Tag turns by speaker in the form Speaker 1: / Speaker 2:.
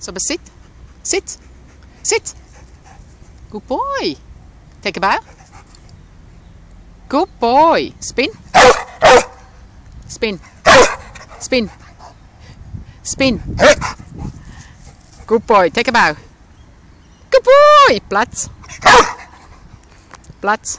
Speaker 1: So, but sit. Sit. Sit. Good boy. Take a bow. Good boy. Spin. Spin. Spin. Spin. Good boy. Take a bow. Good boy. Platz. Platz.